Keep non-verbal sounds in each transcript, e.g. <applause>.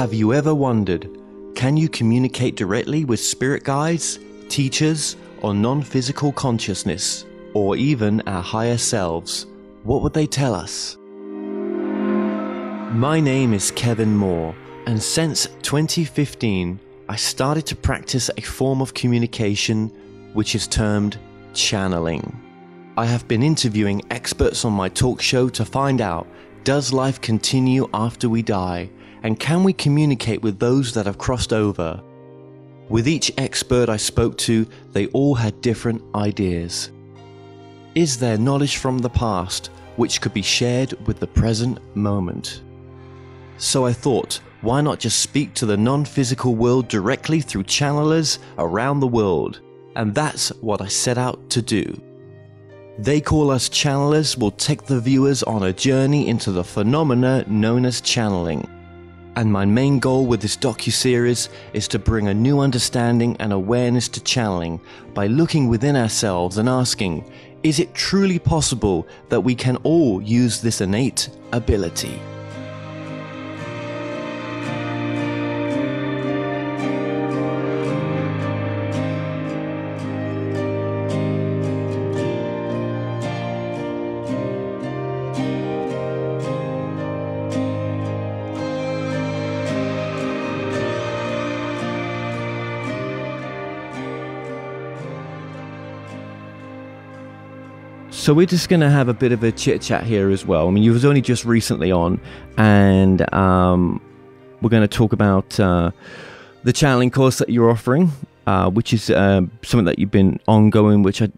Have you ever wondered can you communicate directly with spirit guides, teachers, or non physical consciousness, or even our higher selves? What would they tell us? My name is Kevin Moore, and since 2015, I started to practice a form of communication which is termed channeling. I have been interviewing experts on my talk show to find out does life continue after we die, and can we communicate with those that have crossed over? With each expert I spoke to, they all had different ideas. Is there knowledge from the past which could be shared with the present moment? So I thought, why not just speak to the non physical world directly through channelers around the world? And that's what I set out to do. They Call Us Channelers will take the viewers on a journey into the phenomena known as channeling. And my main goal with this docu-series is to bring a new understanding and awareness to channeling by looking within ourselves and asking, is it truly possible that we can all use this innate ability? So we're just going to have a bit of a chit chat here as well. I mean, you was only just recently on, and um, we're going to talk about uh, the channeling course that you're offering, uh, which is uh, something that you've been ongoing. Which I,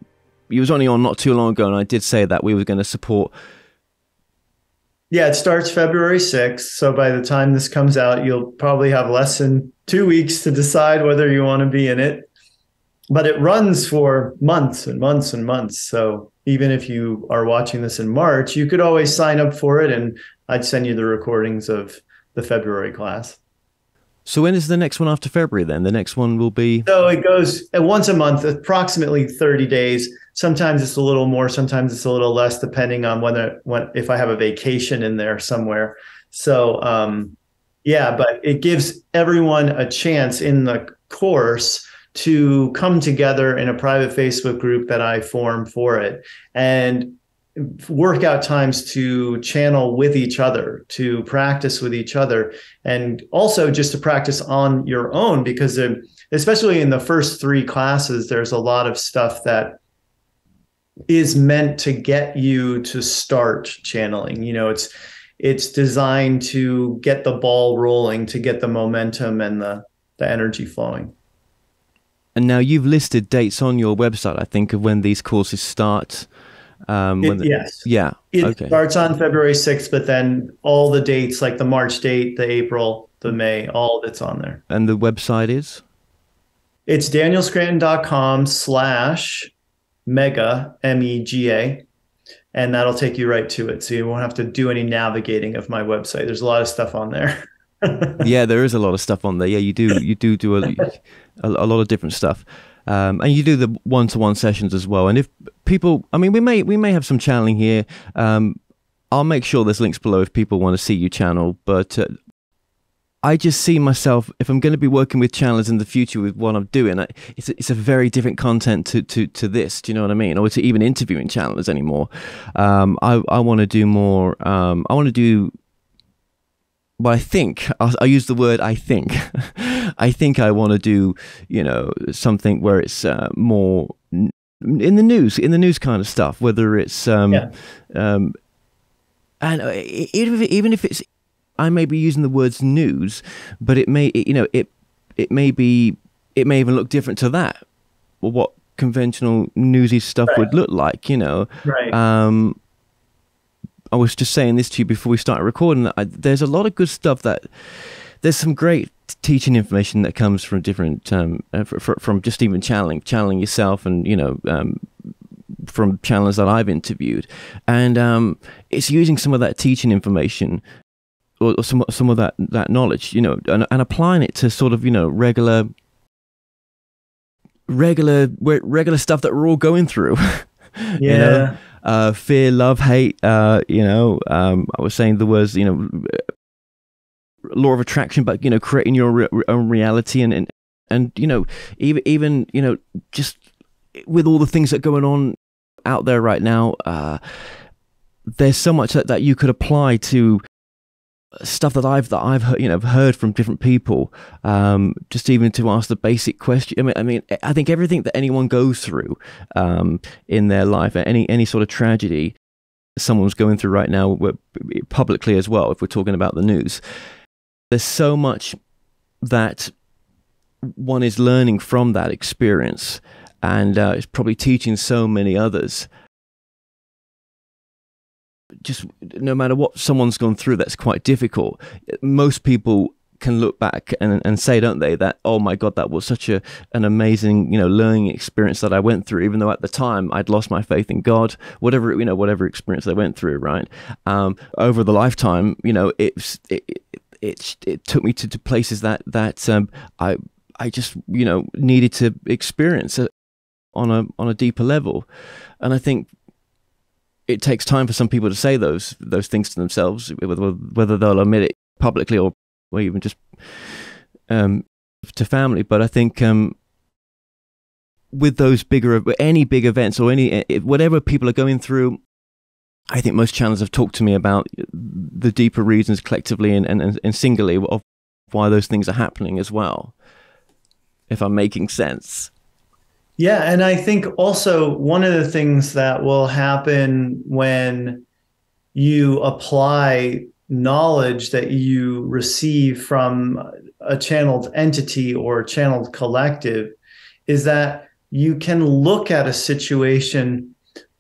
you was only on not too long ago, and I did say that we were going to support. Yeah, it starts February 6th. So by the time this comes out, you'll probably have less than two weeks to decide whether you want to be in it. But it runs for months and months and months. So even if you are watching this in March, you could always sign up for it and I'd send you the recordings of the February class. So when is the next one after February then? The next one will be So it goes uh, once a month, approximately 30 days. Sometimes it's a little more, sometimes it's a little less depending on whether when if I have a vacation in there somewhere. So um yeah, but it gives everyone a chance in the course to come together in a private Facebook group that I form for it and work out times to channel with each other, to practice with each other, and also just to practice on your own because um, especially in the first three classes, there's a lot of stuff that is meant to get you to start channeling. You know, it's it's designed to get the ball rolling, to get the momentum and the the energy flowing. And now you've listed dates on your website, I think, of when these courses start. Um, it, the, yes. Yeah. It okay. starts on February 6th, but then all the dates, like the March date, the April, the May, all that's on there. And the website is? It's danielscranton.com slash mega, M E G A. And that'll take you right to it. So you won't have to do any navigating of my website. There's a lot of stuff on there. <laughs> yeah, there is a lot of stuff on there. Yeah, you do. You do do a, a, a lot of different stuff. Um, and you do the one-to-one sessions as well. And if people, I mean, we may we may have some channeling here. Um, I'll make sure there's links below if people want to see you channel. But uh, I just see myself if I'm going to be working with channelers in the future with what I'm doing. It's a, it's a very different content to, to to this. Do you know what I mean? Or to even interviewing channelers anymore. Um, I I want to do more. Um, I want to do but I think I'll, I'll, use the word I think. <laughs> I think I want to do, you know, something where it's uh, more in the news, in the news kind of stuff. Whether it's, um, yeah. um, and uh, even if, even if it's, I may be using the words news, but it may, you know, it it may be, it may even look different to that. What conventional newsy stuff right. would look like, you know. Right. Um, I was just saying this to you before we started recording. That I, there's a lot of good stuff that there's some great teaching information that comes from different um, uh, from just even channeling, channeling yourself, and you know. Um, from channels that I've interviewed, and um, it's using some of that teaching information or, or, some some of that that knowledge, you know, and, and applying it to sort of you know regular regular regular stuff that we're all going through. yeah. <laughs> You know? Uh, fear, love, hate. Uh, you know, um, I was saying the words, you know, law of attraction, but you know, creating your re- own reality and, and and you know, even even you know, just with all the things that are going on out there right now, uh, there's so much that, that you could apply to stuff that I've that I've heard, you know heard from different people. Um, just even to ask the basic question. I mean, I mean, I think everything that anyone goes through um, in their life, any any sort of tragedy someone's going through right now, publicly as well. If we're talking about the news, there's so much that one is learning from that experience, and uh, it's probably teaching so many others just no matter what someone's gone through that's quite difficult. Most people can look back and, and say don't they that oh my god that was such a an amazing you know learning experience that I went through even though at the time I'd lost my faith in God whatever you know whatever experience I went through right? Um, over the lifetime you know it it, it, it took me to, to places that that um, I I just you know needed to experience on a on a deeper level. And I think it takes time for some people to say those those things to themselves, whether, they'll admit it publicly or, or even just um, to family. But I think um, with those bigger, any big events or any whatever people are going through, I think most channels have talked to me about the deeper reasons collectively and, and, and singularly of why those things are happening as well. If I'm making sense. Yeah, and I think also one of the things that will happen when you apply knowledge that you receive from a channeled entity or channeled collective is that you can look at a situation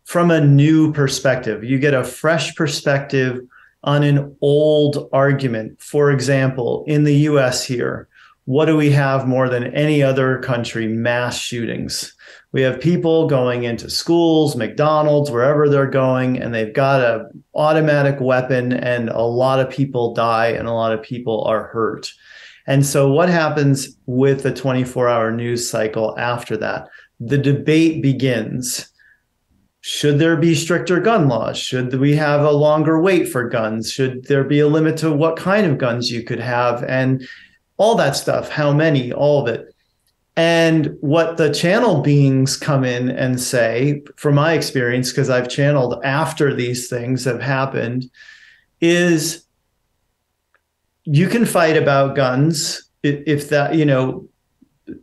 from a new perspective. You get a fresh perspective on an old argument. For example, in the US here, what do we have more than any other country? Mass shootings. We have people going into schools, McDonald's, wherever they're going, and they've got a automatic weapon, and a lot of people die and a lot of people are hurt. And so, what happens with the 24 hour news cycle after that? The debate begins. Should there be stricter gun laws? Should we have a longer wait for guns? Should there be a limit to what kind of guns you could have? And all that stuff. How many? All of it. And what the channel beings come in and say, from my experience, because I've channeled after these things have happened, is you can fight about guns if that, you know,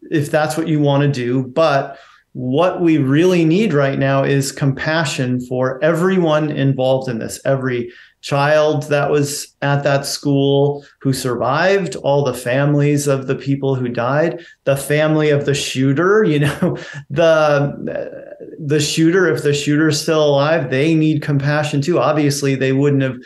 if that's what you want to do. But what we really need right now is compassion for everyone involved in this, every child that was at that school who survived, all the families of the people who died, the family of the shooter, <laughs> you know, the the shooter if the shooter's still alive, they need compassion too. Obviously, they wouldn't have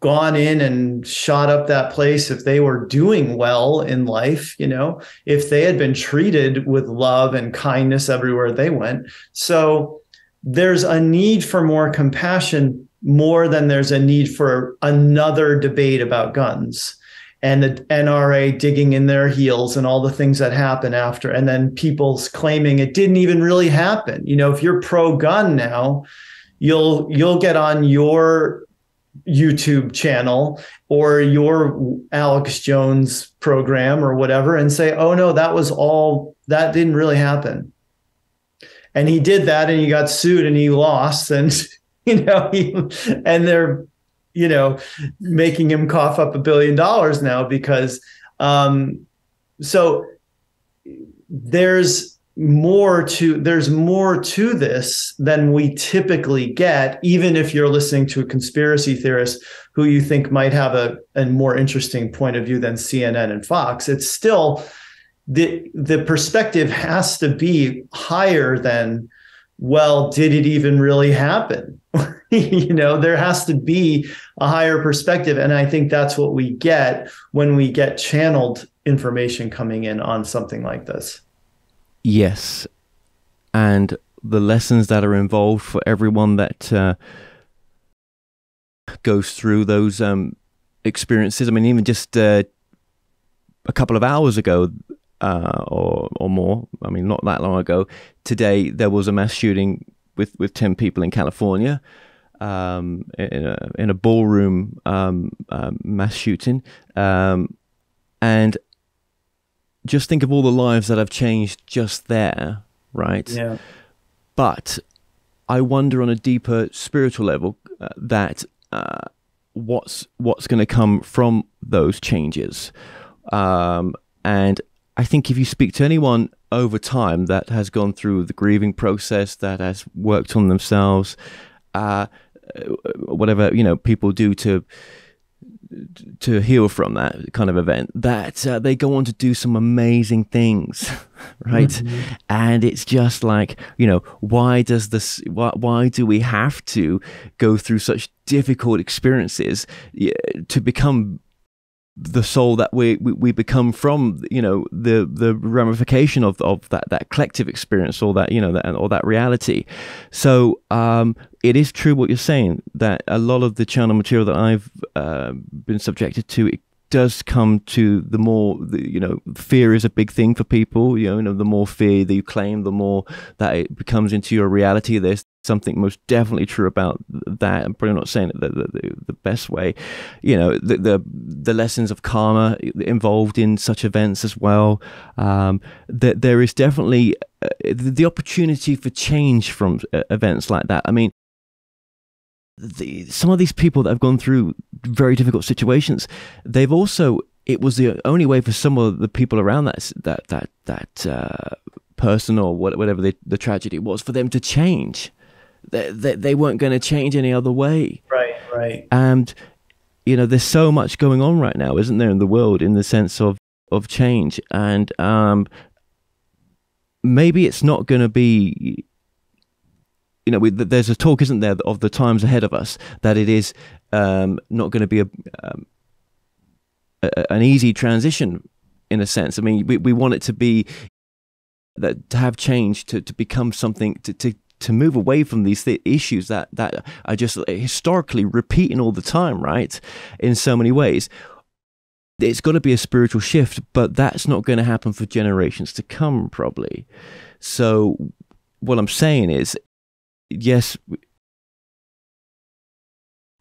gone in and shot up that place if they were doing well in life, you know, if they had been treated with love and kindness everywhere they went. So there's a need for more compassion more than there's a need for another debate about guns and the NRA digging in their heels and all the things that happen after, and then people's claiming it didn't even really happen. You know, if you're pro gun now, you'll you'll get on your YouTube channel or your Alex Jones program or whatever and say, oh no, that was all that didn't really happen. And he did that and he got sued and he lost. And <laughs> <laughs> you know, and they're, you know, making him cough up a billion dollars now because, um, so there's more to there's more to this than we typically get even if you're listening to a conspiracy theorist who you think might have a, a more interesting point of view than CNN and Fox. It's still the the perspective has to be higher than well, did it even really happen? <laughs> you know, there has to be a higher perspective. And I think that's what we get when we get channeled information coming in on something like this. Yes. And the lessons that are involved for everyone that uh, goes through those um, experiences. I mean, even just uh, a couple of hours ago, uh, or or more. I mean, not that long ago. Today there was a mass shooting with with ten people in California. um, in, a, in a ballroom um, um, mass shooting, um, and just think of all the lives that have changed just there, right? Yeah. But I wonder on a deeper spiritual level uh, that uh, what's what's going to come from those changes, um, and I think if you speak to anyone over time that has gone through the grieving process, that has worked on themselves, uh, whatever you know people do to to heal from that kind of event that uh, they go on to do some amazing things <laughs> right mm-hmm. and it's just like you know why does this why, why do we have to go through such difficult experiences to become the soul that we, we, we become from you know the the ramification of of that that collective experience or that you know that or that reality. So um, it is true what you're saying that a lot of the channel material that I've uh, been subjected to it does come to the more the, you know fear is a big thing for people you know the more fear that you claim the more that it becomes into your reality. There's something most definitely true about that. I'm probably not saying it the, the, the best way. You know the, the, the lessons of karma involved in such events as well. Um, that there is definitely uh, the opportunity for change from uh, events like that. I mean the, some of these people that have gone through very difficult situations, they've also it was the only way for some of the people around that that that that uh, person or whatever the, the tragedy was for them to change. They, they, they weren't going to change any other way. Right, right. And you know, there's so much going on right now, isn't there, in the world in the sense of of change, and um, maybe it's not going to be you know, we, there's a talk, isn't there, of the times ahead of us that it is um, not going to be a, um, a, an easy transition in a sense. I mean, we, we want it to be that to have change to, to become something to, to to move away from these th- issues that that are just historically repeating all the time, right? In so many ways. It's got to be a spiritual shift, but that's not going to happen for generations to come, probably. So, what I'm saying is, yes,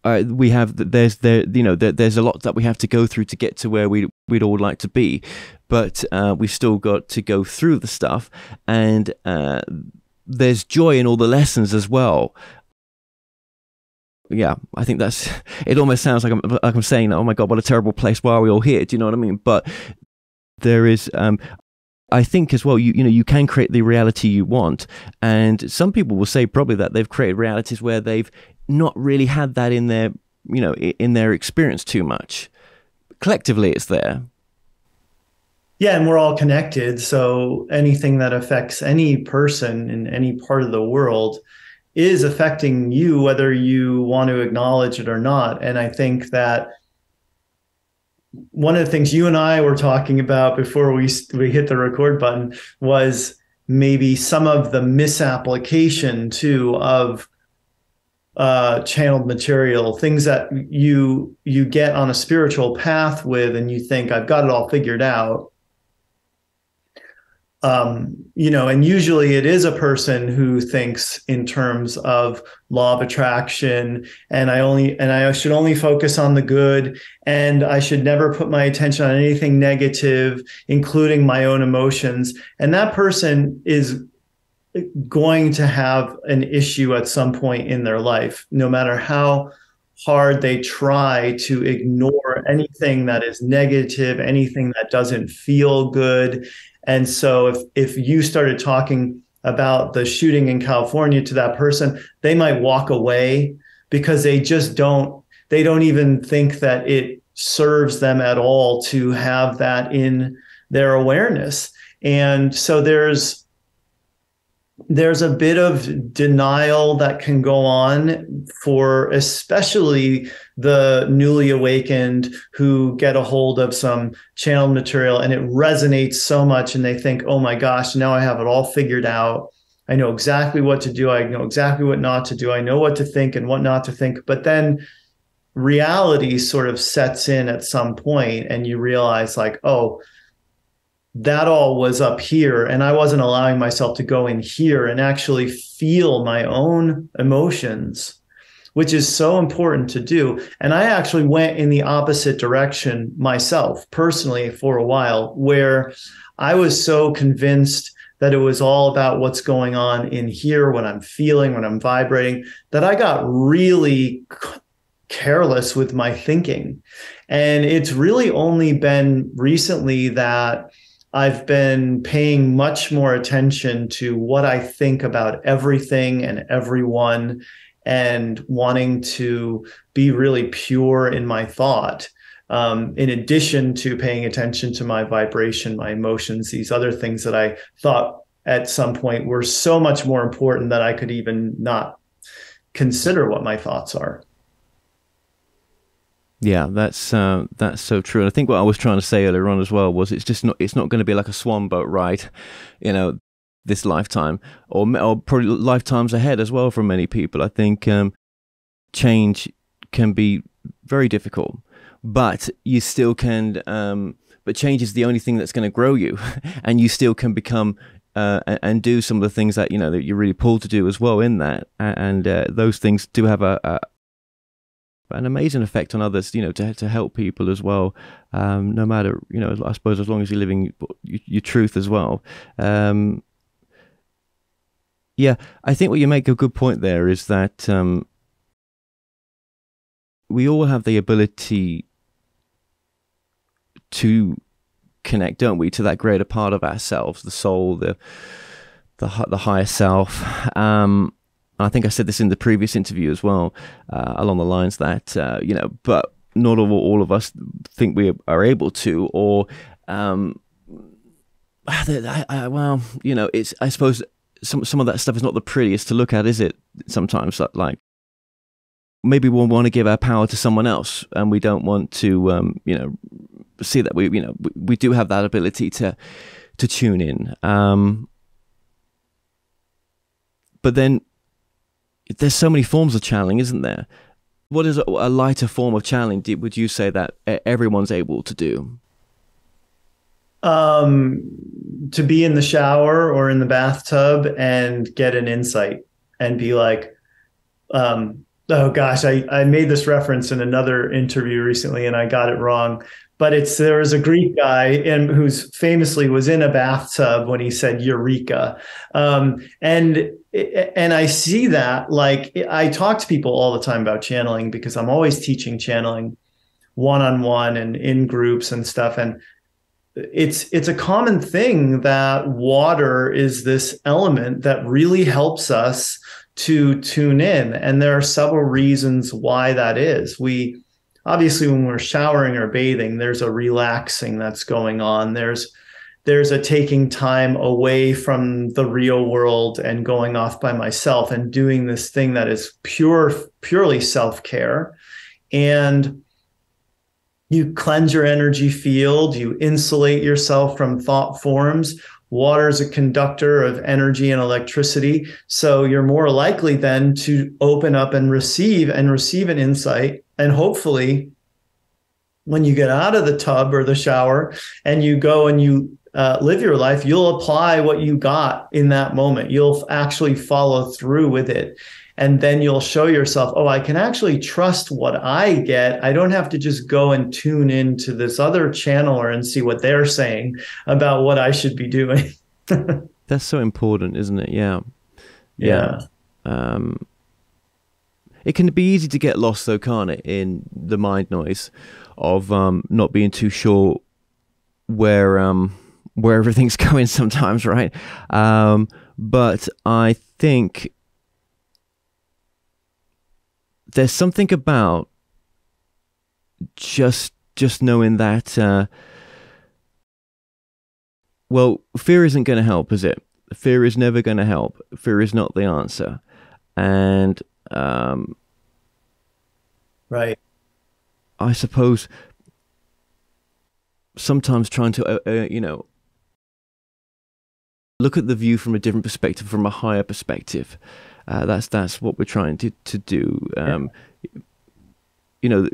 uh, we have there's there you know there, there's a lot that we have to go through to get to where we we'd all like to be, but uh, we've still got to go through the stuff, and uh, there's joy in all the lessons as well. Yeah, I think that's. <laughs> It almost sounds like I'm like I'm saying, "Oh my God, what a terrible place! Why are we all here?" Do you know what I mean? But there is um, I think as well, you you know, you can create the reality you want, and some people will say probably that they've created realities where they've not really had that in their you know in their experience too much. Collectively, it's there. Yeah, and we're all connected. So anything that affects any person in any part of the world is affecting you, whether you want to acknowledge it or not. And I think that one of the things you and I were talking about before we we hit the record button was maybe some of the misapplication too of uh, channeled material, things that you you get on a spiritual path with, and you think I've got it all figured out, um, you know, and usually it is a person who thinks in terms of law of attraction, and I only and I should only focus on the good, and I should never put my attention on anything negative, including my own emotions. And that person is going to have an issue at some point in their life, no matter how hard they try to ignore anything that is negative, anything that doesn't feel good, and so if if you started talking about the shooting in California to that person, they might walk away because they just don't they don't even think that it serves them at all to have that in their awareness. And so there's there's a bit of denial that can go on for especially the newly awakened who get a hold of some channel material and it resonates so much and they think oh my gosh now i have it all figured out. I know exactly what to do. I know exactly what not to do. I know what to think and what not to think. But then reality sort of sets in at some point and you realize like oh that all was up here and i wasn't allowing myself to go in here and actually feel my own emotions which is so important to do. And I actually went in the opposite direction myself personally for a while, where I was so convinced that it was all about what's going on in here, what I'm feeling, when I'm vibrating, that I got really careless with my thinking. And it's really only been recently that I've been paying much more attention to what I think about everything and everyone and wanting to be really pure in my thought. Um, in addition to paying attention to my vibration, my emotions, these other things that I thought at some point were so much more important that I could even not consider what my thoughts are. Yeah, that's uh, that's so true. And I think what I was trying to say earlier on as well was it's just not it's not going to be like a swan boat ride, you know, this lifetime or or probably lifetimes ahead as well for many people. I think um, change can be very difficult, but you still can. Um, but change is the only thing that's going to grow you, <laughs> and you still can become uh, and, do some of the things that you know that you're really pulled to do as well in that, and uh, those things do have a, an amazing effect on others, you know, to to help people as well. Um, no matter, you know, I suppose as long as you're living your, your truth as well. Um, yeah, I think what you make a good point there is that um, we all have the ability to connect, don't we, to that greater part of ourselves, the soul, the the the higher self. Um, I think I said this in the previous interview as well, uh, along the lines that uh, you know, but not all, all of us think we are able to, or um, I, I, well, you know, it's I suppose some some of that stuff is not the prettiest to look at, is it? Sometimes, like maybe we want to give our power to someone else, and we don't want to, um, you know, see that we, you know, we, we do have that ability to to tune in. Um, but then there's so many forms of channeling, isn't there? What is a, lighter form of channeling? Would you say that everyone's able to do? Um, to be in the shower or in the bathtub and get an insight and be like, um, oh gosh, I, I made this reference in another interview recently and I got it wrong. But it's there was a Greek guy and who's famously was in a bathtub when he said eureka. Um, and and I see that like I talk to people all the time about channeling because I'm always teaching channeling one on one and in groups and stuff. And it's it's a common thing that water is this element that really helps us to tune in and there are several reasons why that is we obviously when we're showering or bathing there's a relaxing that's going on there's there's a taking time away from the real world and going off by myself and doing this thing that is pure purely self-care and you cleanse your energy field, you insulate yourself from thought forms. Water is a conductor of energy and electricity. So you're more likely then to open up and receive and receive an insight. And hopefully, when you get out of the tub or the shower and you go and you uh, live your life, you'll apply what you got in that moment. You'll actually follow through with it. And then you'll show yourself oh i can actually trust what i get. I don't have to just go and tune into this other channeler and see what they're saying about what i should be doing. <laughs> That's so important isn't it? Yeah. Yeah, yeah. Um, it can be easy to get lost though can't it in the mind noise of um, not being too sure where um, where everything's <laughs> going sometimes right? Um, but i think there's something about just just knowing that uh, well fear isn't going to help is it? Fear is never going to help. Fear is not the answer. And um, right i suppose sometimes trying to uh, uh, you know look at the view from a different perspective from a higher perspective uh, that's that's what we're trying to to do. Um, yeah. You know,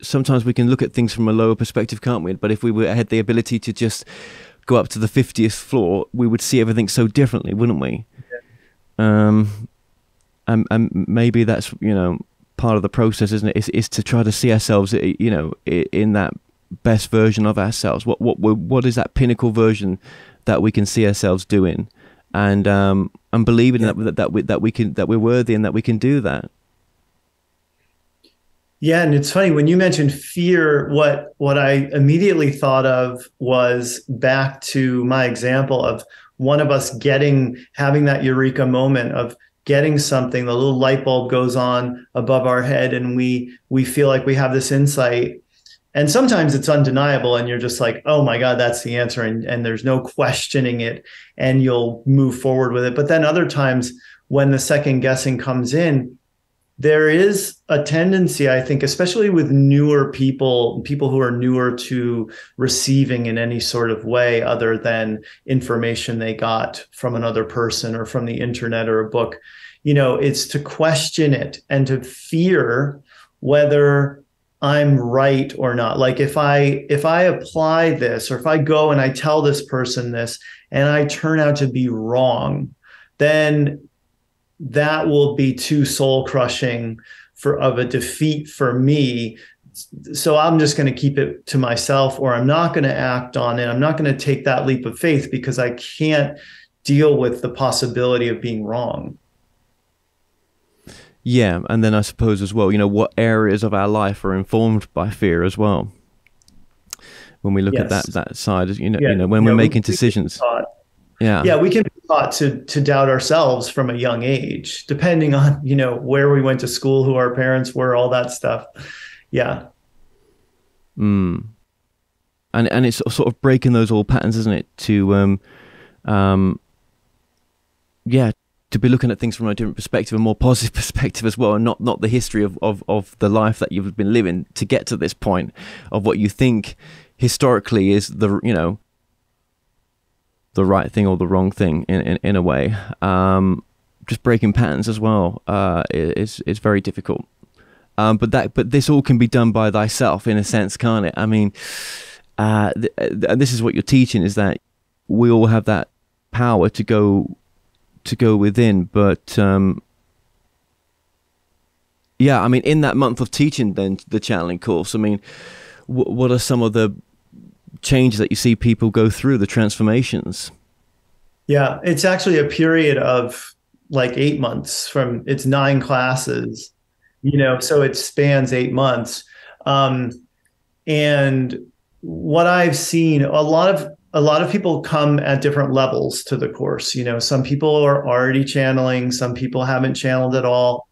sometimes we can look at things from a lower perspective, can't we? But if we were, had the ability to just go up to the fiftieth floor, we would see everything so differently, wouldn't we? Yeah. Um, and and maybe that's you know part of the process, isn't it? Is is to try to see ourselves, you know, in that best version of ourselves. What what what is that pinnacle version that we can see ourselves doing, and um and believing yeah. that that we, that we can that we're worthy and that we can do that. Yeah, and it's funny when you mentioned fear. What what I immediately thought of was back to my example of one of us getting having that eureka moment of getting something. The little light bulb goes on above our head, and we we feel like we have this insight. And sometimes it's undeniable, and you're just like, "Oh my God, that's the answer," and and there's no questioning it, and you'll move forward with it. But then other times, when the second guessing comes in, there is a tendency, I think, especially with newer people, people who are newer to receiving in any sort of way other than information they got from another person or from the internet or a book, you know, it's to question it and to fear whether I'm right or not. Like if I if I apply this or if I go and I tell this person this and I turn out to be wrong, then that will be too soul crushing for of a defeat for me. So i'm just going to keep it to myself or i'm not going to act on it. I'm not going to take that leap of faith because i can't deal with the possibility of being wrong. Yeah and then i suppose as well you know what areas of our life are informed by fear as well? When we look yes. at that that side you know yeah. you know when yeah, we're making decisions yeah. Yeah we can be taught to to doubt ourselves from a young age depending on you know where we went to school who our parents were all that stuff. Yeah. Mm. and and it's sort of breaking those old patterns isn't it to um um yeah to be looking at things from a different perspective, a more positive <laughs> perspective as well, and not not the history of, of, of the life that you've been living to get to this point of what you think historically is the you know the right thing or the wrong thing in in, in a way. Um, just breaking patterns as well uh, is is very difficult. Um, but that but this all can be done by thyself in a sense, can't it? I mean, uh, th- and this is what you're teaching is that we all have that power to go to go within, but um, yeah, I mean, in that month of teaching, then the channeling course, I mean, what are some of the changes that you see people go through, the transformations? Yeah, it's actually a period of like eight months from it's nine classes, you know, so it spans eight months. Um, and what I've seen, a lot of a lot of people come at different levels to the course. You know, some people are already channeling, some people haven't channeled at all.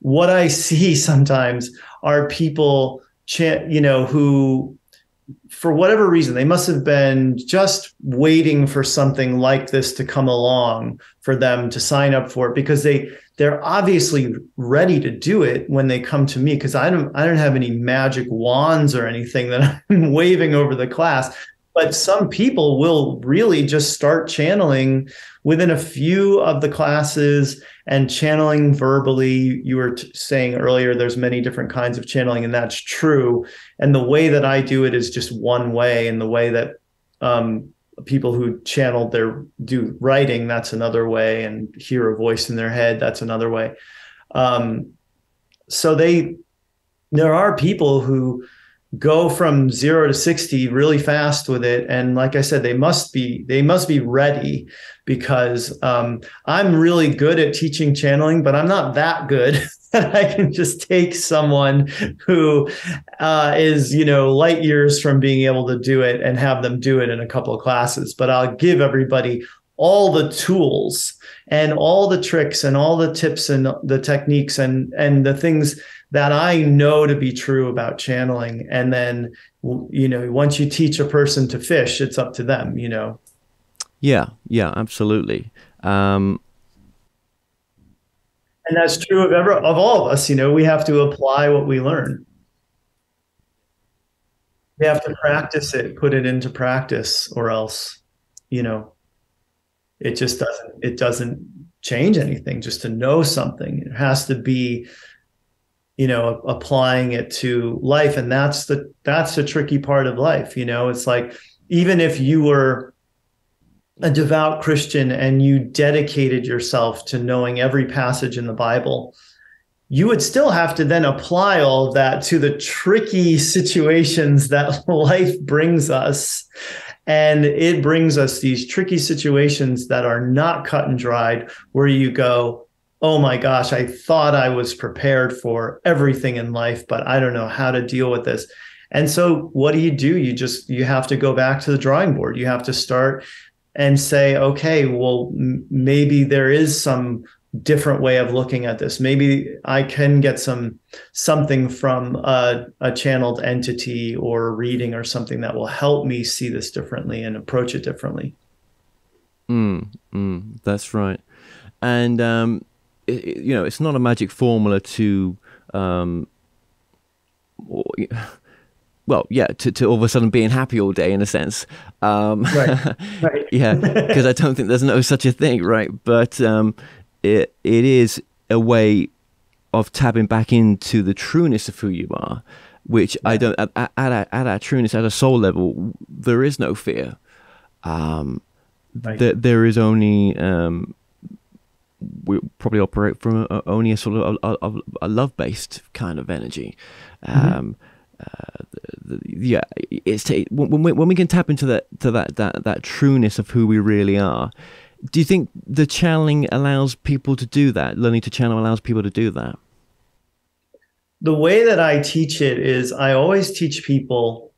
What I see <laughs> sometimes are people, cha- you know, who for whatever reason, they must have been just waiting for something like this to come along for them to sign up for it because they they're obviously ready to do it when they come to me because I don't I don't have any magic wands or anything that <laughs> I'm waving over the class. But some people will really just start channeling within a few of the classes and channeling verbally. You were t- saying earlier there's many different kinds of channeling and that's true. And the way that i do it is just one way and the way that um, people who channel their do writing that's another way and hear a voice in their head that's another way. Um, so they there are people who go from zero to 60 really fast with it. And like i said they must be they must be ready because um, i'm really good at teaching channeling but i'm not that good <laughs> that i can just take someone who uh, is you know light years from being able to do it and have them do it in a couple of classes. But i'll give everybody all the tools and all the tricks and all the tips and the techniques and and the things that I know to be true about channeling. And then, you know, once you teach a person to fish, it's up to them, you know? Yeah, yeah, absolutely. Um, and that's true of ever of all of us. You know, we have to apply what we learn. We have to practice it, put it into practice, or else, you know, it just doesn't. It doesn't change anything. Just to know something, it has to be you know applying it to life and that's the that's the tricky part of life you know it's like even if you were a devout Christian and you dedicated yourself to knowing every passage in the Bible, you would still have to then apply all of that to the tricky situations that <laughs> life brings us. And it brings us these tricky situations that are not cut and dried, where you go, Oh my gosh, I thought I was prepared for everything in life, but I don't know how to deal with this. And so what do you do? You just you have to go back to the drawing board. You have to start and say, okay, well, m- maybe there is some different way of looking at this. Maybe I can get some something from a, a channeled entity or reading or something that will help me see this differently and approach it differently. Mm, mm, that's right. And um, it, you know, it's not a magic formula to. Um, <laughs> well, yeah, to, to all of a sudden being happy all day in a sense. Um, right. <laughs> right. <laughs> yeah, because I don't think there's no such a thing, right? But um, it it is a way of tapping back into the trueness of who you are, which yeah. I don't at, at, at, at our trueness at a soul level, there is no fear. Um, right. there, there is only um, we probably operate from a, only a sort of a, a, a love based kind of energy. Mm-hmm. Um, uh, the, the, yeah, it's t- when we, when we can tap into that to that that that trueness of who we really are. Do you think the channeling allows people to do that? Learning to channel allows people to do that. The way that I teach it is, I always teach people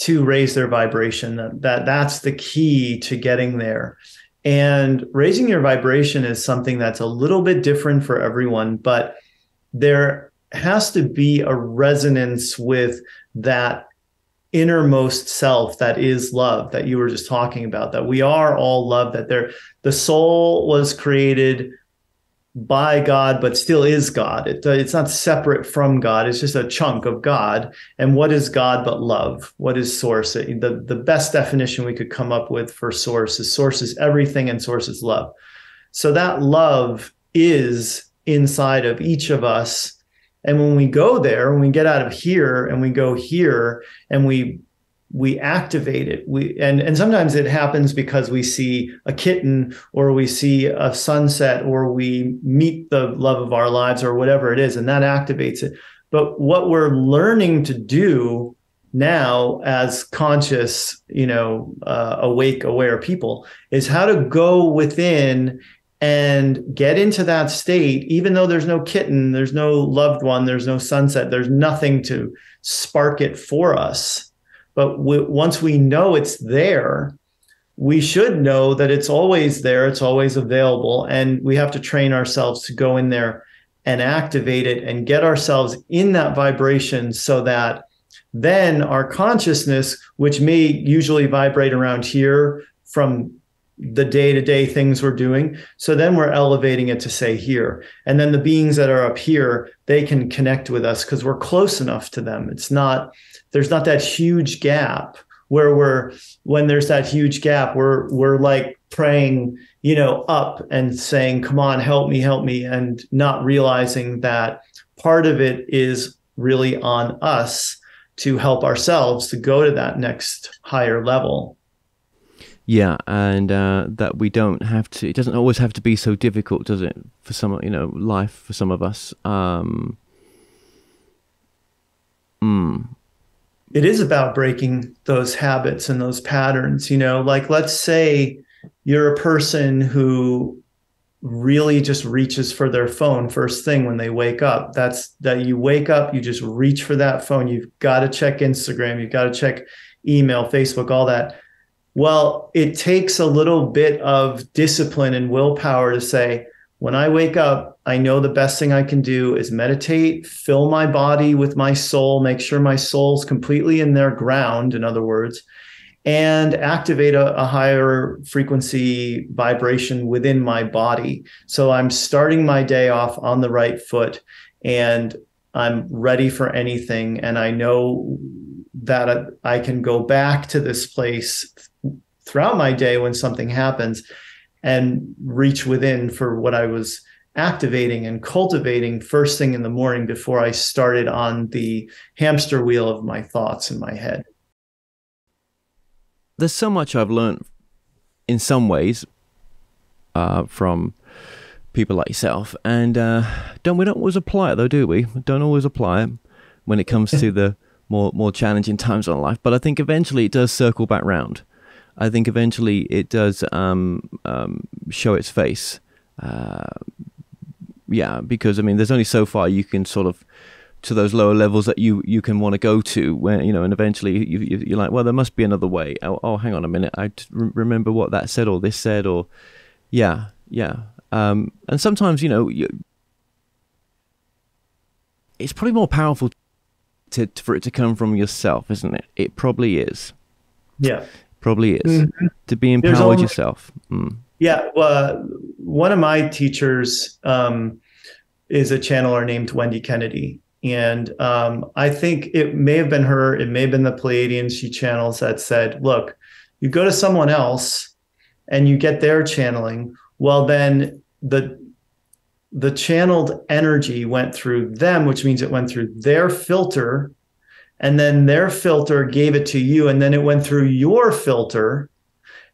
to raise their vibration. That, that that's the key to getting there. And raising your vibration is something that's a little bit different for everyone, but there has to be a resonance with that innermost self that is love that you were just talking about that we are all love that there the soul was created by God, but still is God. It, uh, it's not separate from God. It's just a chunk of God. And what is God but love? What is source? Uh, the, the best definition we could come up with for source is source is everything and source is love. So that love is inside of each of us and when we go there, when we get out of here and we go here and we we activate it we and and sometimes it happens because we see a kitten or we see a sunset or we meet the love of our lives or whatever it is and that activates it but what we're learning to do now as conscious you know uh, awake aware people is how to go within and get into that state, even though there's no kitten, there's no loved one, there's no sunset, there's nothing to spark it for us. But once we know it's there, we should know that it's always there, it's always available. And we have to train ourselves to go in there and activate it and get ourselves in that vibration so that then our consciousness, which may usually vibrate around here from the day-to-day things we're doing so then we're elevating it to say here and then the beings that are up here they can connect with us because we're close enough to them it's not there's not that huge gap where we're when there's that huge gap we're we're like praying you know up and saying come on help me help me and not realizing that part of it is really on us to help ourselves to go to that next higher level yeah, and uh, that we don't have to. It doesn't always have to be so difficult, does it? For some, you know, life for some of us. Um, mm. It is about breaking those habits and those patterns. You know, like let's say you're a person who really just reaches for their phone first thing when they wake up. That's that you wake up, you just reach for that phone. You've got to check Instagram, you've got to check email, Facebook, all that well, it takes a little bit of discipline and willpower to say, when I wake up, I know the best thing I can do is meditate, fill my body with my soul, make sure my soul's completely in their ground, in other words, and activate a, a, higher frequency vibration within my body. So I'm starting my day off on the right foot and I'm ready for anything. And I know that I can go back to this place throughout my day when something happens and reach within for what I was activating and cultivating first thing in the morning before I started on the hamster wheel of my thoughts in my head. There's so much I've learned in some ways uh, from people like yourself, and uh, don't we don't always apply it though, do we? Don't always apply it when it comes to the more more challenging times in life. But I think eventually it does circle back round. I think eventually it does um, um, show its face. Uh, yeah, because I mean, there's only so far you can sort of to those lower levels that you you can want to go to when you know and eventually you, you are like well there must be another way oh, oh hang on a minute I remember what that said or this said or yeah yeah um, and sometimes you know you, it's probably more powerful to, for it to come from yourself, isn't it? It probably is. Yeah, probably is mm-hmm. to be empowered only, yourself. Mm. Yeah, well, one of my teachers um, is a channeler named Wendy Kennedy, and um, I think it may have been her, it may have been the Pleiadians she channels that said, "Look, you go to someone else, and you get their channeling. Well, then the the channeled energy went through them, which means it went through their filter, and then their filter gave it to you, and then it went through your filter.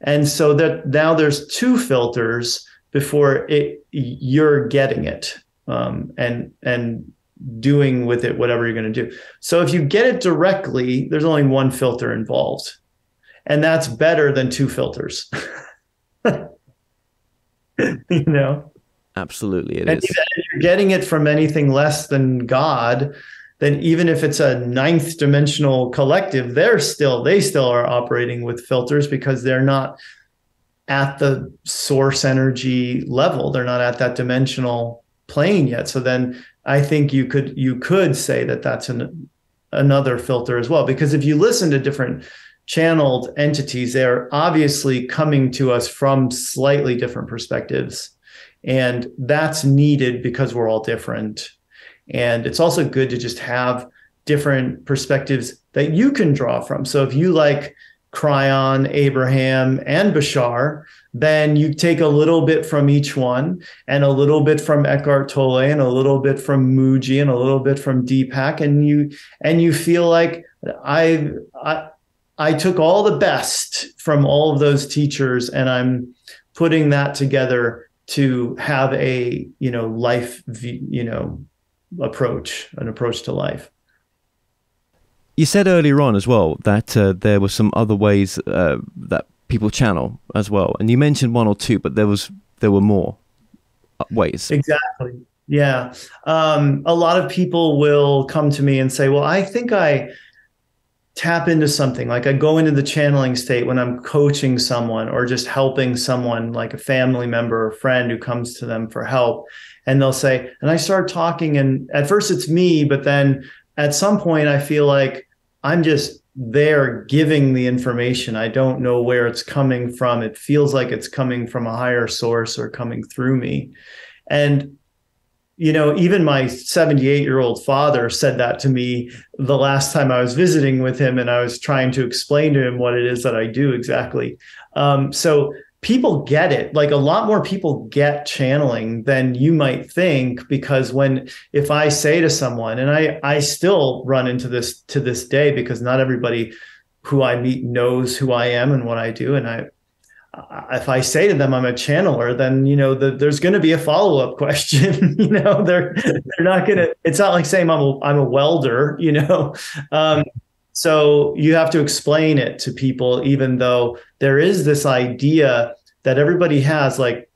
And so that now there's two filters before it you're getting it um, and and doing with it whatever you're going to do. So if you get it directly, there's only one filter involved, and that's better than two filters. <laughs> you know. Absolutely, it and is. If you're getting it from anything less than God, then even if it's a ninth dimensional collective, they're still they still are operating with filters because they're not at the source energy level. They're not at that dimensional plane yet. So then I think you could you could say that that's an another filter as well because if you listen to different channeled entities they're obviously coming to us from slightly different perspectives and that's needed because we're all different. And it's also good to just have different perspectives that you can draw from. So if you like Kryon, Abraham, and Bashar, then you take a little bit from each one and a little bit from Eckhart Tolle and a little bit from Mooji and a little bit from Deepak and you and you feel like I I I took all the best from all of those teachers and I'm putting that together to have a you know life you know approach an approach to life. You said earlier on as well that uh, there were some other ways uh, that people channel as well. And you mentioned one or two but there was there were more uh, ways. Exactly. Yeah. Um, a lot of people will come to me and say well i think i tap into something. Like i go into the channeling state when i'm coaching someone or just helping someone like a family member or friend who comes to them for help and they'll say and i start talking and at first it's me but then at some point i feel like i'm just there giving the information. I don't know where it's coming from. It feels like it's coming from a higher source or coming through me. And you know, even my 78 year old father said that to me the last time I was visiting with him, and I was trying to explain to him what it is that I do exactly. Um, so people get it. Like a lot more people get channeling than you might think, because when if I say to someone, and I I still run into this to this day because not everybody who I meet knows who I am and what I do, and I if I say to them I'm a channeler, then you know the, there's going to be a follow up <laughs> question. you know they're they're not going to. It's not like saying I'm a I'm a welder. You know, um, so you have to explain it to people, even though there is this idea that everybody has. Like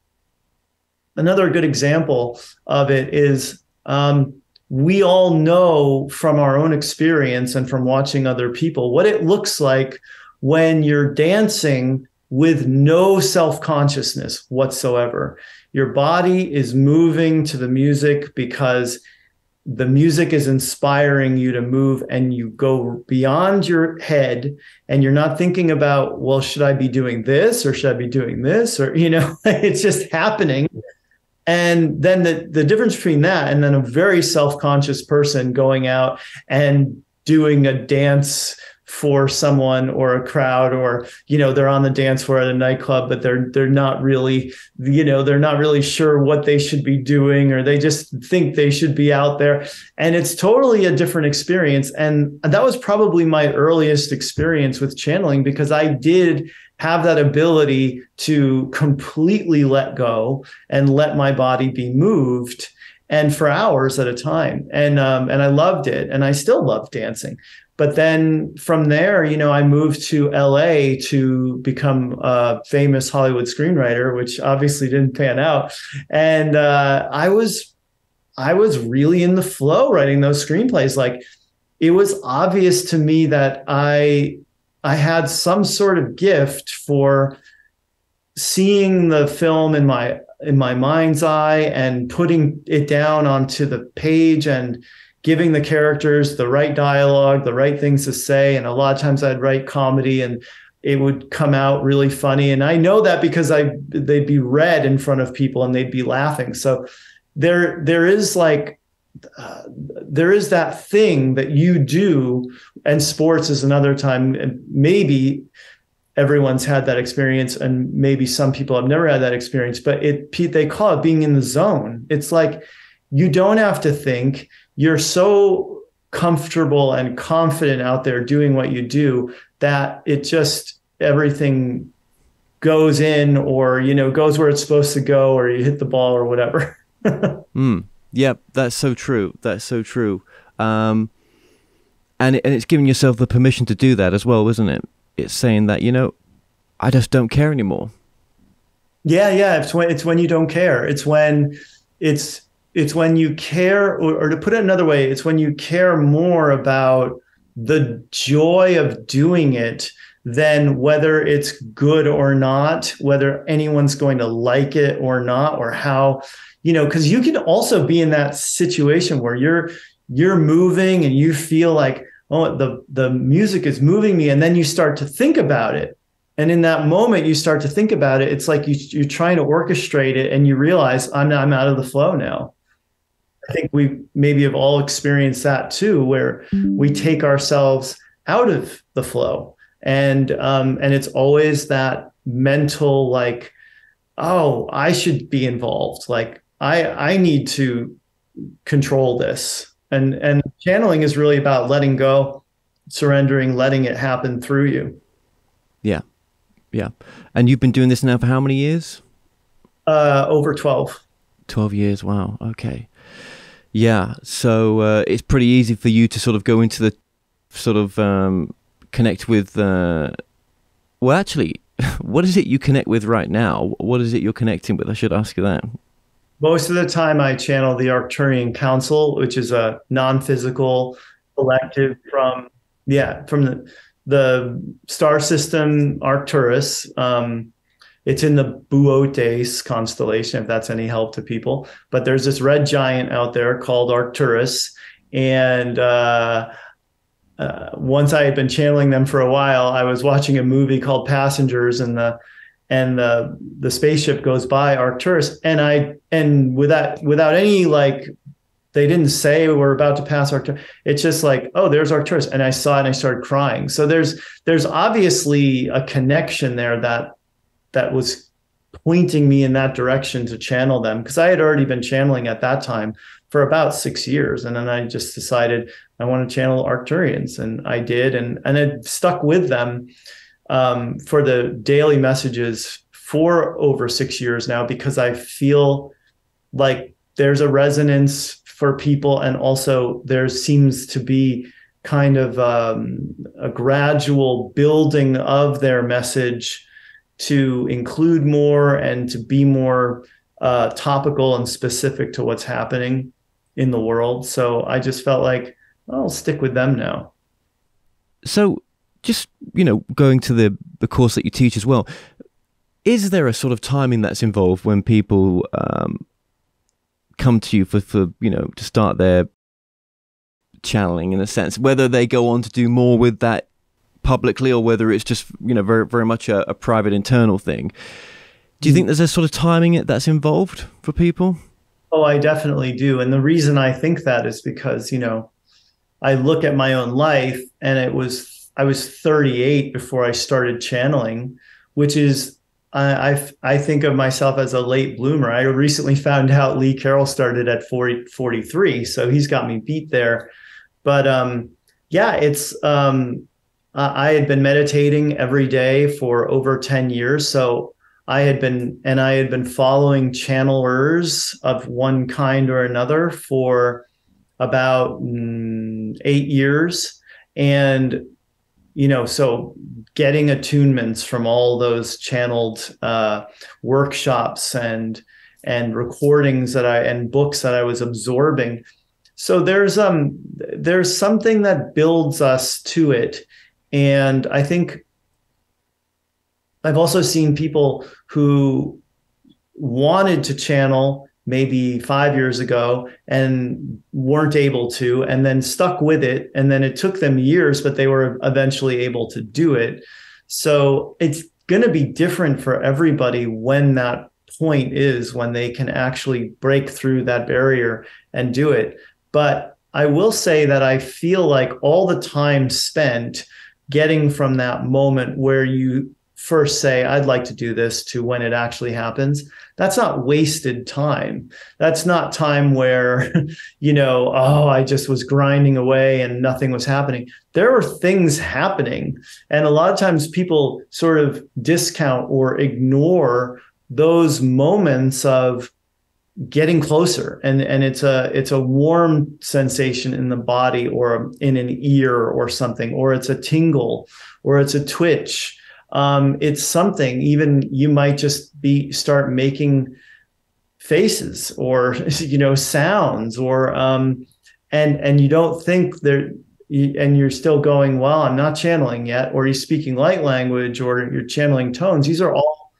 another good example of it is. Um, we all know from our own experience and from watching other people what it looks like when you're dancing with no self consciousness whatsoever. Your body is moving to the music because the music is inspiring you to move and you go beyond your head and you're not thinking about well should i be doing this or should i be doing this or you know <laughs> it's just happening. And then the, the difference between that and then a very self-conscious person going out and doing a dance for someone or a crowd or you know they're on the dance floor at a nightclub but they're they're not really you know they're not really sure what they should be doing or they just think they should be out there. And it's totally a different experience. And that was probably my earliest experience with channeling because I did have that ability to completely let go and let my body be moved and for hours at a time. And um, and I loved it. And I still love dancing but then from there, you know, I moved to LA to become a famous Hollywood screenwriter, which obviously didn't pan out. And uh, I was, I was really in the flow writing those screenplays. Like, it was obvious to me that I, I had some sort of gift for seeing the film in my in my mind's eye and putting it down onto the page and giving the characters the right dialogue, the right things to say. And a lot of times I'd write comedy and it would come out really funny. And I know that because I they'd be read in front of people and they'd be laughing. So there there is like uh, there is that thing that you do, and sports is another time. And maybe everyone's had that experience, and maybe some people have never had that experience. But it they call it being in the zone. It's like you don't have to think you're so comfortable and confident out there doing what you do that it just everything goes in or you know goes where it's supposed to go or you hit the ball or whatever. <laughs> Mm. yeah that's so true. That's so true. Um, and, it, and it's giving yourself the permission to do that as well isn't it? It's saying that you know i just don't care anymore. Yeah yeah it's when it's when you don't care. It's when it's it's when you care or, or to put it another way it's when you care more about the joy of doing it than whether it's good or not whether anyone's going to like it or not or how you know because you can also be in that situation where you're you're moving and you feel like oh the the music is moving me and then you start to think about it. And in that moment you start to think about it. It's like you, you're trying to orchestrate it and you realize i'm i'm out of the flow now I think we maybe have all experienced that too, where we take ourselves out of the flow, and um, and it's always that mental like, oh, I should be involved. Like I I need to control this, and and channeling is really about letting go, surrendering, letting it happen through you. Yeah, yeah. And you've been doing this now for how many years? Uh, over twelve. 12 years wow okay yeah, so uh, it's pretty easy for you to sort of go into the sort of um, connect with. Uh, well, actually, <laughs> what is it you connect with right now? What is it you're connecting with? I should ask you that. Most of the time, I channel the Arcturian Council, which is a non-physical collective from yeah from the the star system Arcturus. Um, it's in the Boötes constellation, if that's any help to people. But there's this red giant out there called Arcturus. And uh, uh, once I had been channeling them for a while, I was watching a movie called Passengers, and the and the the spaceship goes by Arcturus, and I and without without any like they didn't say we're about to pass Arcturus. It's just like, oh, there's Arcturus, and I saw it and I started crying. So there's there's obviously a connection there that that was pointing me in that direction to channel them because I had already been channeling at that time for about six years. And then I just decided I want to channel Arcturians. And I did. And, and it stuck with them um, for the daily messages for over six years now because I feel like there's a resonance for people. And also there seems to be kind of um, a gradual building of their message to include more and to be more uh, topical and specific to what's happening in the world. So I just felt like I'll stick with them now. So, just you know, going to the the course that you teach as well, is there a sort of timing that's involved when people um, come to you for for you know to start their channeling in a sense, whether they go on to do more with that publicly or whether it's just you know very very much a, a private internal thing. Do you think there's a sort of timing it that's involved for people? Oh, I definitely do. And the reason I think that is because, you know, I look at my own life and it was I was 38 before I started channeling, which is I, I, I think of myself as a late bloomer. I recently found out Lee Carroll started at 40, 43, so he's got me beat there. But um, yeah, it's um, I had been meditating every day for over 10 years, so I had been and I had been following channelers of one kind or another for about mm, eight years, and you know, so getting attunements from all those channeled uh, workshops and and recordings that I and books that I was absorbing. So there's um there's something that builds us to it, and I think I've also seen people who wanted to channel maybe five years ago and weren't able to, and then stuck with it. And then it took them years, but they were eventually able to do it. So it's going to be different for everybody when that point is when they can actually break through that barrier and do it. But I will say that I feel like all the time spent getting from that moment where you first say, I'd like to do this to when it actually happens, that's not wasted time. That's not time where, <laughs> you know, oh, I just was grinding away and nothing was happening. There were things happening. And a lot of times people sort of discount or ignore those moments of getting closer. And and it's a it's a warm sensation in the body or in an ear or something or it's a tingle or it's a twitch. Um, it's something even you might just be start making faces or <laughs> you know sounds or um, and and you don't think there and you're still going well i'm not channeling yet or you're speaking light language or you're channeling tones. These are all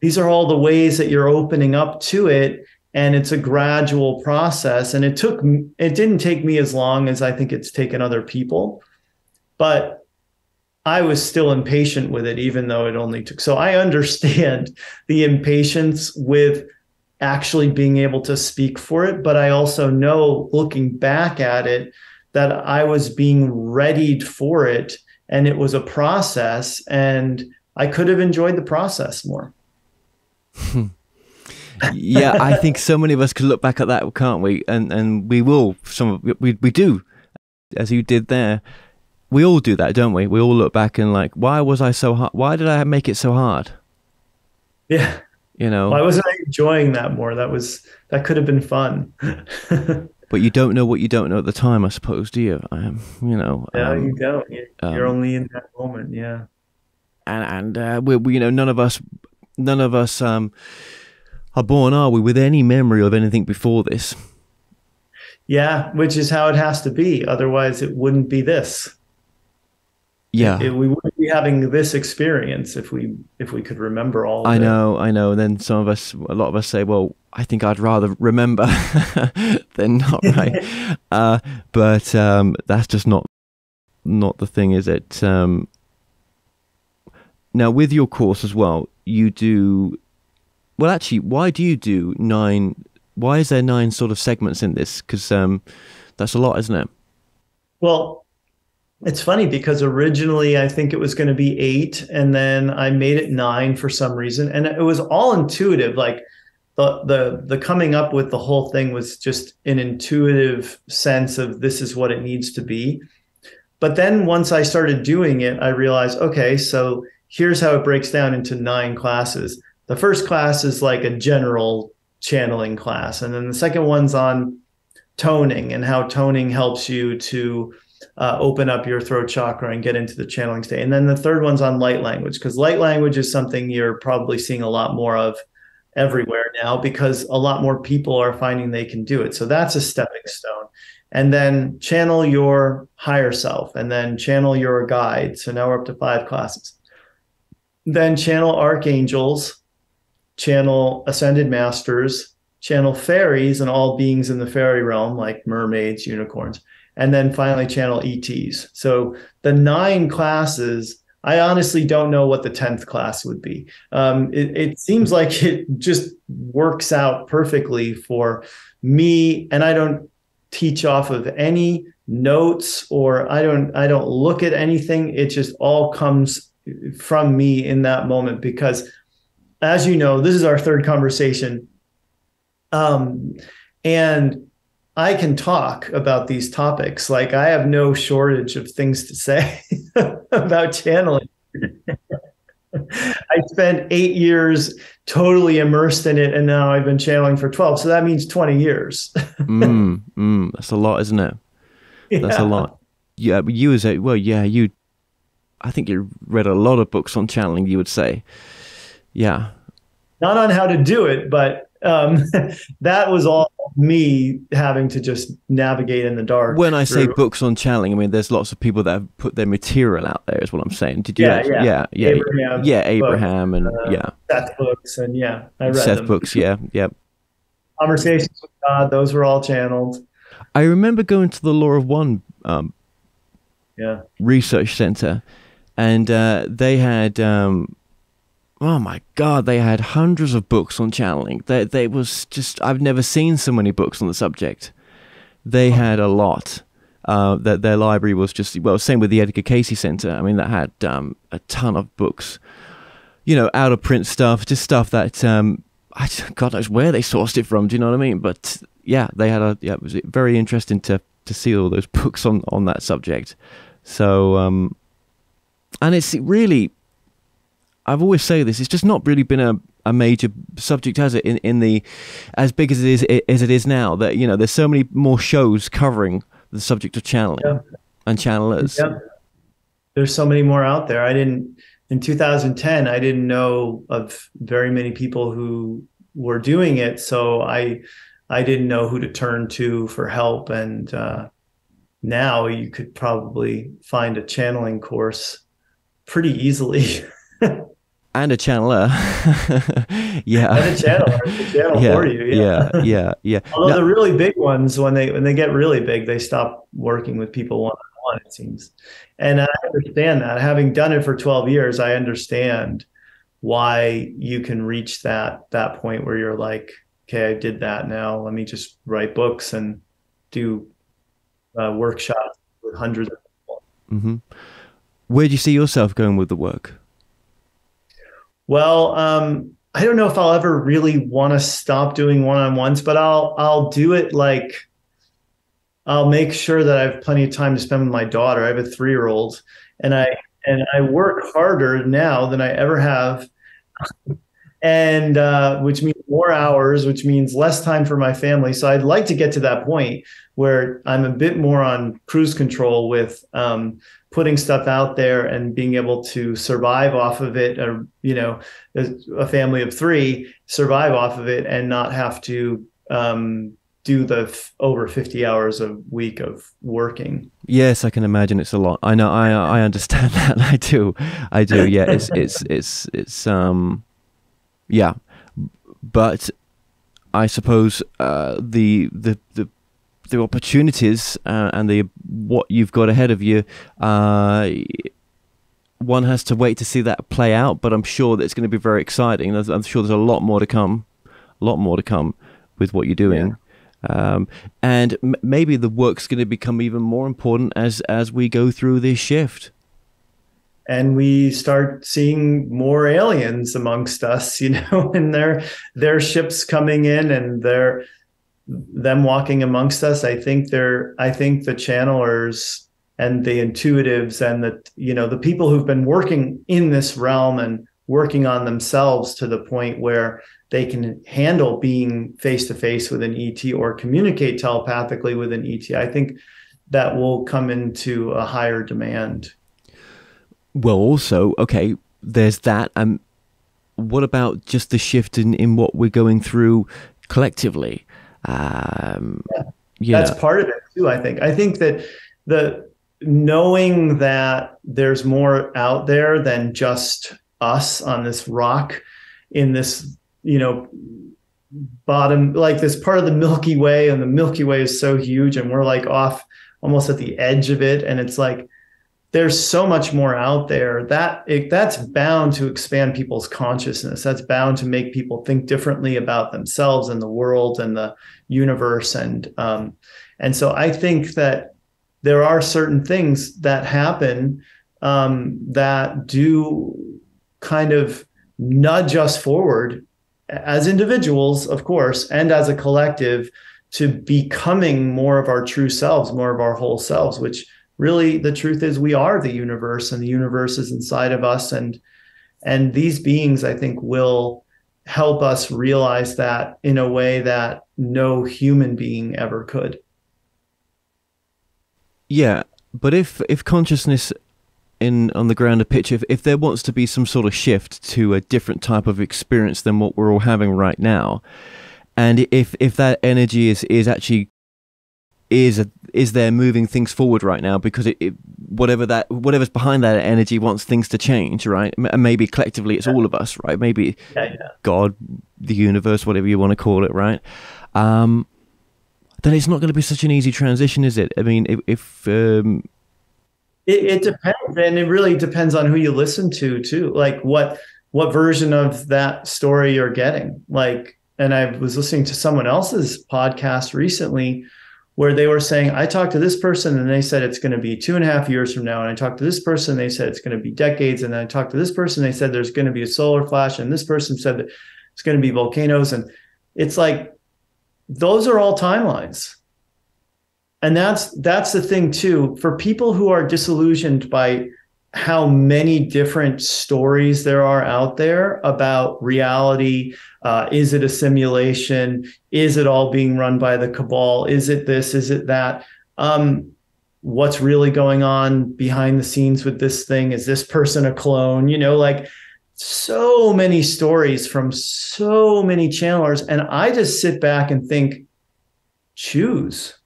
these are all the ways that you're opening up to it and it's a gradual process and it took it didn't take me as long as i think it's taken other people but I was still impatient with it, even though it only took. So I <laughs> understand the impatience with actually being able to speak for it. But I also know looking back at it that I was being readied for it and it was a process and I could have enjoyed the process more. <laughs> yeah, I think so many of us could look back at that, can't we? And and we will. Some we we do, as you did there we all do that, don't we? We all look back and like, why was I so hard? Why did I make it so hard? Yeah. You know, why wasn't I enjoying that more? That was that could have been fun. <laughs> but you don't know what you don't know at the time, I suppose, do you? Um, you know. Yeah, um, you don't. You're um, only in that moment. Yeah. And and uh, we, we, you know, none of us, none of us um, are born, are we, with any memory of anything before this? Yeah, which is how it has to be. Otherwise, it wouldn't be this yeah it, we wouldn't be having this experience if we if we could remember all i it. know i know and then some of us a lot of us say well i think i'd rather remember <laughs> than not <laughs> right uh, but um, that's just not not the thing is it um, now with your course as well you do well actually why do you do nine why is there nine sort of segments in this because um, that's a lot isn't it well it's funny because originally I think it was going to be eight, and then I made it nine for some reason, and it was all intuitive. Like the the the coming up with the whole thing was just an intuitive sense of this is what it needs to be. But then once I started doing it, I realized, okay, so here's how it breaks down into nine classes. The first class is like a general channeling class, and then the second one's on toning and how toning helps you to uh, open up your throat chakra and get into the channeling state. And then the third one's on light language, because light language is something you're probably seeing a lot more of everywhere now because a lot more people are finding they can do it. So that's a stepping stone. And then channel your higher self and then channel your guide. So now we're up to five classes. Then channel archangels, channel ascended masters, channel fairies and all beings in the fairy realm like mermaids, unicorns and then finally channel ETs. So the nine classes, I honestly don't know what the 10th class would be. Um, it, it seems like it just works out perfectly for me. And I don't, teach off of any notes or I don't I don't look at anything. It just all comes from me in that moment because as you know, this is our third conversation. Um, and I can talk about these topics. Like I have no shortage of things to say <laughs> about channeling. I spent eight years totally immersed in it, and now I've been channeling for 12. So that means 20 years. <laughs> mm, mm, that's a lot, isn't it? Yeah. That's a lot. Yeah, but you as a, well, yeah, you, I think you read a lot of books on channeling, you would say. Yeah. Not on how to do it, but um, <laughs> that was all me having to just navigate in the dark. When I through. say books on channeling, I mean there's lots of people that have put their material out there. Is what I'm saying. Did you? Yeah, yeah, yeah, yeah, Abraham, yeah, Abraham and uh, yeah, Seth books and yeah, I read Seth them. books. Yeah, yeah. Conversations with God; those were all channeled. I remember going to the Law of One um, yeah. research center, and uh, they had um, oh my god, they had hundreds of books on channeling. They, they was just I've never seen so many books on the subject. They had a lot. Uh, that their library was just well, same with the Edgar Cayce Center. I mean, that had um, a ton of books. You know, out of print stuff, just stuff that um, I God knows where they sourced it from. Do you know what I mean? But yeah, they had a yeah, it was very interesting to to see all those books on on that subject. So um, and it's really I've always say this. It's just not really been a, a major subject, has it? In, in the as big as it is as it is now. That you know, there's so many more shows covering the subject of channeling yeah. and channelers. Yeah. There's so many more out there. I didn't in 2010. I didn't know of very many people who were doing it, so I I didn't know who to turn to for help. And uh, now you could probably find a channeling course pretty easily. <laughs> <laughs> and a channeler. <laughs> yeah, and a channeler, a channel <laughs> yeah, for you. Yeah, yeah, yeah. yeah. Although now, the really big ones, when they when they get really big, they stop working with people one on one. It seems, and I understand that. Having done it for twelve years, I understand why you can reach that that point where you're like, okay, I did that. Now let me just write books and do uh, workshops with hundreds of people. Mm-hmm. Where do you see yourself going with the work? Well, um, I don't know if I'll ever really want to stop doing one-on-ones, but I'll I'll do it like I'll make sure that I have plenty of time to spend with my daughter. I have a three-year-old, and I and I work harder now than I ever have, and uh, which means more hours, which means less time for my family. So I'd like to get to that point where I'm a bit more on cruise control with um, putting stuff out there and being able to survive off of it or you know a family of three survive off of it and not have to um, do the f- over 50 hours a week of working. Yes i can imagine it's a lot. I know i i understand <laughs> that i do. I do yeah it's it's it's it's um yeah. But i suppose uh the the the the opportunities uh, and the what you've got ahead of you. Uh, one has to wait to see that play out, but I'm sure that it's going to be very exciting. I'm sure there's a lot more to come, a lot more to come with what you're doing. Yeah. Um, and m- maybe the work's going to become even more important as as we go through this shift and we start seeing more aliens amongst us <laughs> you know and their their ships coming in and their them walking amongst us i think they're i think the channelers and the intuitives and the you know the people who've been working in this realm and working on themselves to the point where they can handle being face to face with an ET or communicate telepathically with an ET. I think that will come into a higher demand. Well, also, okay, there's that. Um, what about just the shift in, in what we're going through collectively? Um, yeah. That's part of it too. I think. I think that the knowing that there's more out there than just us on this rock in this, you know, bottom, like this part of the Milky Way, and the Milky Way is so huge, and we're like off almost at the edge of it, and it's like there's so much more out there that it, that's bound to expand people's consciousness. That's bound to make people think differently about themselves and the world and the universe. And um, And so I think that there are certain things that happen um, that do kind of nudge us forward as individuals, of course, and as a collective to becoming more of our true selves, more of our whole selves, which really the truth is we are the universe and the universe is inside of us. And and these beings, I think, will help us realize that in a way that no human being ever could. Yeah, but if if consciousness in on the ground a picture if, if there wants to be some sort of shift to a different type of experience than what we're all having right now and if if that energy is is actually is a, is there moving things forward right now because it, it, whatever that whatever's behind that energy wants things to change right? And maybe collectively it's yeah. all of us right? Maybe yeah, yeah. god the universe whatever you want to call it right? Um, then it's not going to be such an easy transition is it? I mean if, if um, it, it depends and it really depends on who you listen to too like what what version of that story you're getting. Like and i was listening to someone else's podcast recently where they were saying, I talked to this person and they said it's going to be two and a half years from now. And I talked to this person, they said it's going to be decades. And then I talked to this person, they said there's going to be a solar flash. And this person said that it's going to be volcanoes. And it's like, those are all timelines. And that's that's the thing too. For people who are disillusioned by how many different stories there are out there about reality. Uh, is it a simulation? Is it all being run by the cabal? Is it this? Is it that? Um, what's really going on behind the scenes with this thing? Is this person a clone? You know, like so many stories from so many channelers. And I just sit back and think, choose.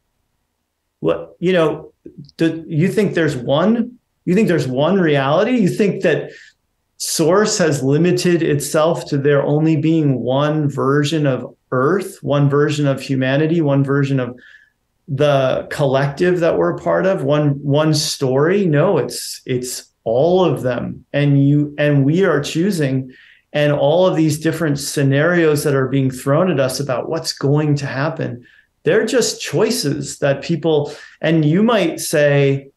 What, you know, do you think there's one you think there's one reality? You think that Source has limited itself to there only being one version of Earth, one version of humanity, one version of the collective that we're a part of, one one story? No, it's it's all of them. And you and we are choosing and all of these different scenarios that are being thrown at us about what's going to happen they're just choices that people and you might say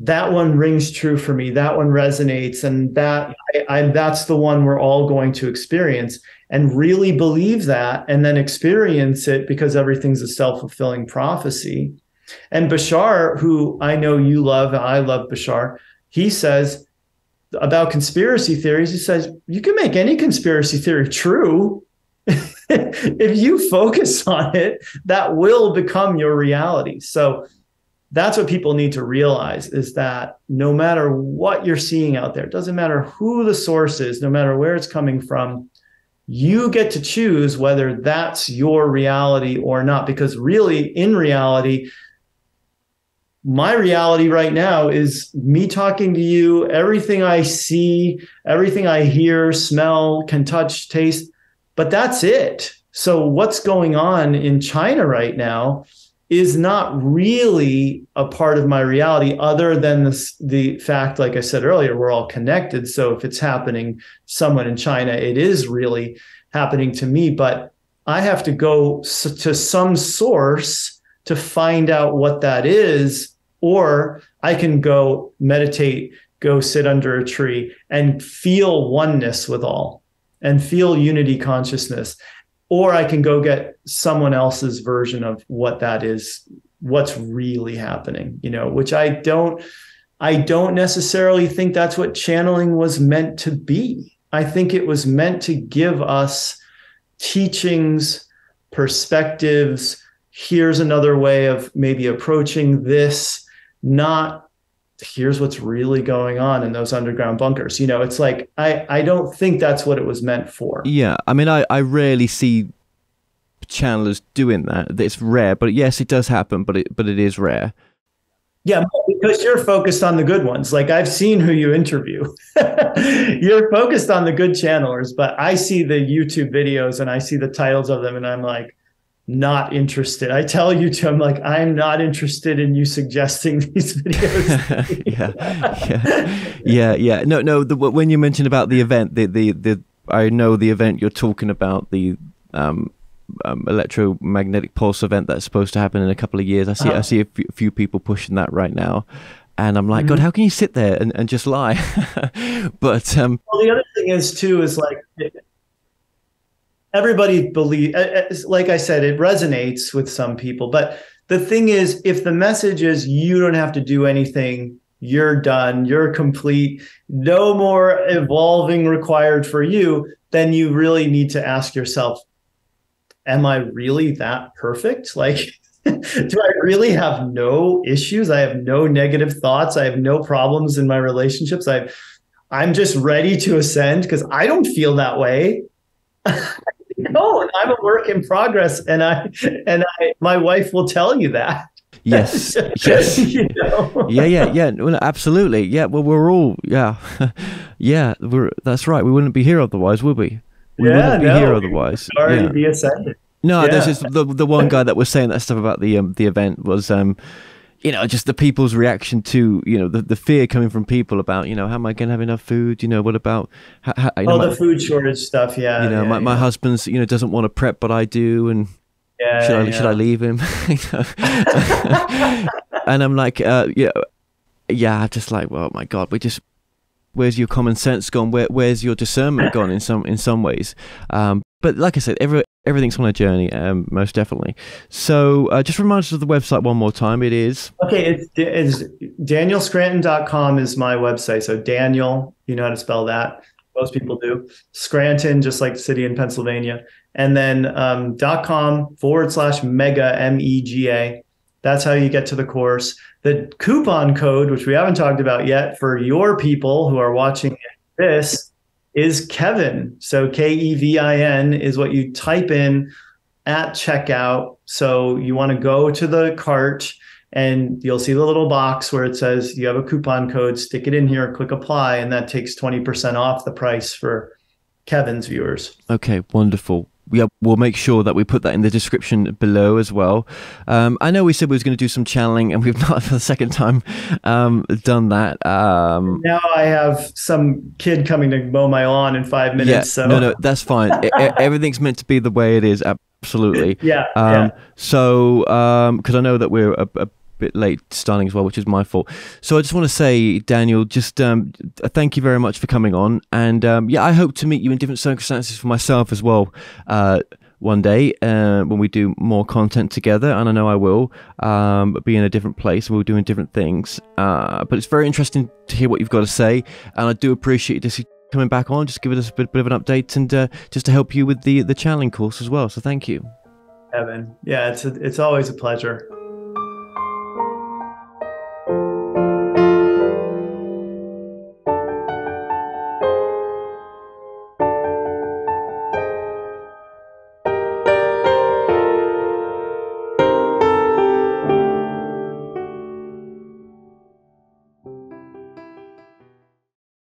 that one rings true for me. That one resonates. And that I, I, that's the one we're all going to experience and really believe that and then experience it because everything's a self-fulfilling prophecy. And bashar who i know you love and i love bashar he says about conspiracy theories he says you can make any conspiracy theory true. <laughs> If you focus on it that will become your reality. So that's what people need to realize is that no matter what you're seeing out there, it doesn't matter who the source is, no matter where it's coming from, you get to choose whether that's your reality or not. Because really, in reality, my reality right now is me talking to you, everything I see, everything I hear, smell, can touch, taste, but that's it. So, what's going on in China right now? Is not really a part of my reality other than this, the fact like i said earlier we're all connected. So if it's happening someone in china it is really happening to me. But i have to go to some source to find out what that is or i can go meditate go sit under a tree and feel oneness with all and feel unity consciousness or I can go get someone else's version of what that is, what's really happening, you know, which I don't I don't necessarily think that's what channeling was meant to be. I think it was meant to give us teachings, perspectives, here's another way of maybe approaching this, not here's what's really going on in those underground bunkers. You know it's like i i don't think that's what it was meant for. Yeah i mean i i rarely see channelers doing that. It's rare but yes it does happen but it but it is rare. Yeah because you're focused on the good ones. Like i've seen who you interview. <laughs> You're focused on the good channelers but i see the youtube videos and i see the titles of them and i'm like not interested. I tell you to, I'm like, I'm not interested in you suggesting <laughs> these videos. <laughs> yeah, yeah, yeah, yeah. No, no. The, when you mentioned about the event, the, the, the, I know the event you're talking about, the, um, um, electromagnetic pulse event that's supposed to happen in a couple of years. I see Uh-huh. I see a few, few people pushing that right now, and I'm like, Mhm. God, how can you sit there and, and just lie? <laughs> but um, Well, the other thing is too is like everybody believe. uh, uh, Like I said, it resonates with some people, but the thing is, if the message is you don't have to do anything, you're done, you're complete, no more evolving required for you, then you really need to ask yourself, am I really that perfect? <laughs> Like. do I really have no issues? I have no negative thoughts. I have no problems in my relationships. I I'm just ready to ascend because I don't feel that way. <laughs> and I'm a work in progress, and I and I my wife will tell you that. yes, <laughs> yes. you know? yeah, yeah, yeah. Well, absolutely. Yeah. Well, we're all. Yeah, <laughs> yeah. We're. That's right. We wouldn't be here otherwise, would we? We Yeah, wouldn't be no, here otherwise. Yeah. be ascended. No, Yeah. there's just the the one guy that was saying that stuff about the um, the event was um, you know, just the people's reaction to you know the, the fear coming from people about you know how am I going to have enough food? You know, what about how, how, you know, Oh, my, the food shortage stuff. Yeah. you know yeah, my, my husband's you know doesn't want to prep, but I do, and Yeah, should I yeah. should I leave him? <laughs> <laughs> and I'm like, uh, yeah, yeah, I'm just like, well, my God, we just where's your common sense gone? Where where's your discernment gone in some in some ways? Um, but like I said, every everything's on a journey, um, most definitely. So uh, just remind us of the website one more time. It is Okay, it's, it's danielscranton.com is my website. So Daniel, you know how to spell that. Most people do. Scranton, just like the city in Pennsylvania. And then um, com forward slash mega M E G A. That's how you get to the course. The coupon code, which we haven't talked about yet, for your people who are watching this is Kevin. So K E V I N is what you type in at checkout. So you want to go to the cart and you'll see the little box where it says you have a coupon code, stick it in here, click apply, and that takes 20% off the price for Kevin's viewers. okay. Wonderful. Yeah, we'll make sure that we put that in the description below as well. Um, I know we said we was going to do some channeling, and we've <laughs> not for the second time um, done that. Um, Now I have some kid coming to mow my lawn in five minutes. yeah, so no, no, that's fine. E- <laughs> everything's meant to be the way it is. Absolutely. yeah, Um, yeah. So, because I know that we're a, a bit late starting as well, which is my fault. So I just want to say, Daniel, just um, thank you very much for coming on, and um, yeah, I hope to meet you in different circumstances for myself as well. Uh, one day uh, when we do more content together, and I know I will um, be in a different place. We're doing different things, uh, but it's very interesting to hear what you've got to say, and I do appreciate this coming back on. Just giving us a bit, bit of an update, and uh, just to help you with the the channeling course as well. So thank you. Evan. Yeah, it's a, it's always a pleasure.